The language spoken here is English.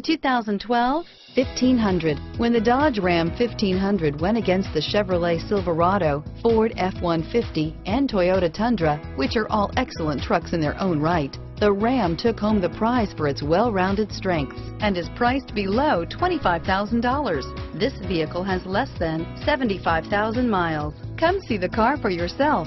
2012 1500. When the Dodge Ram 1500 went against the Chevrolet Silverado, Ford F-150, and Toyota Tundra, which are all excellent trucks in their own right, the Ram took home the prize for its well-rounded strengths and is priced below $25,000. This vehicle has less than 75,000 miles. Come see the car for yourself.